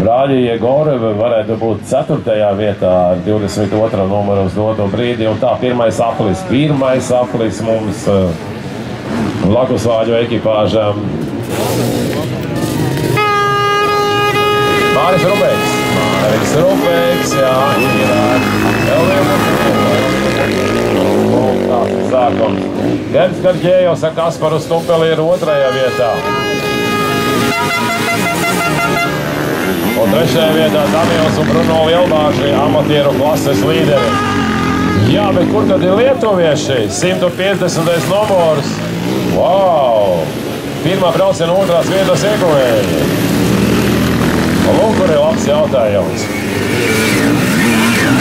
Brāļi Jegorevi varētu būt 4. vietā ar 22. numuru uz doto brīdi. Un tā pirmais aplis, pirmais aplis mums uh, Lakusvāģu ekipāžam. Māris Rubēks. Māris Rubēks, jā, ir vēl viens sākums. Gerds Karģējos ar Kasparu Stupeli ir otrajā vietā. Un trešajā vietā Daniels un Bruno Lielbāži amatieru klases līderi. Jā, bet kur tad ir lietuvieši? 150. numurs. Wow! Pirmā brauciena otrās vietas ieguvēja. Lūk, kur ir labs jautājums.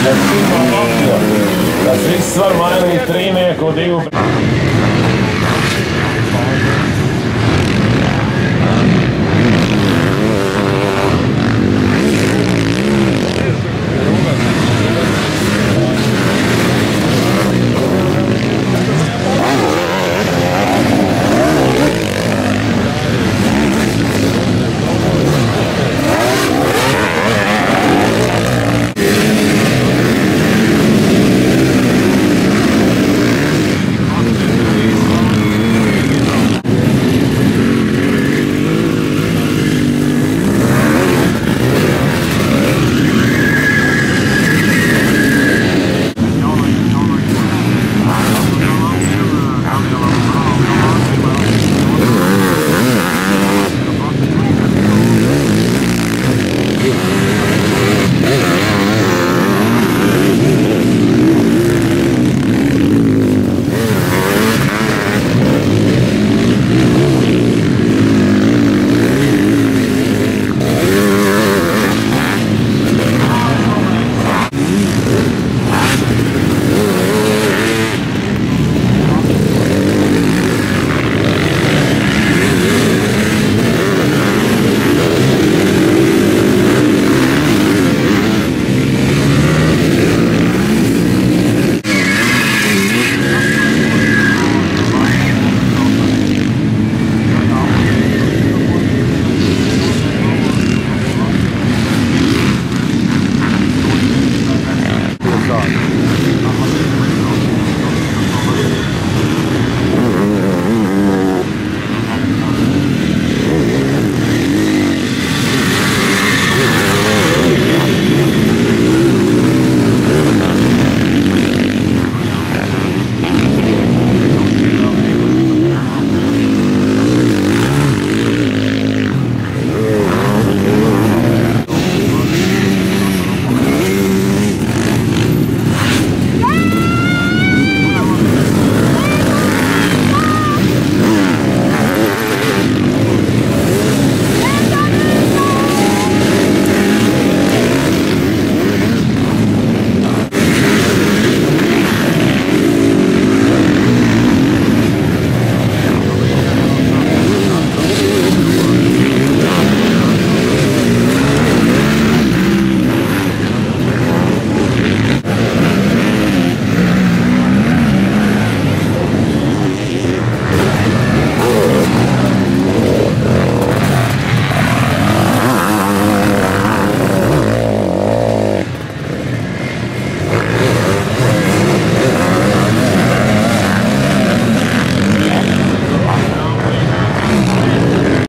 Bet pirmā lapja. Tas viss var mainīt trīnieku divu.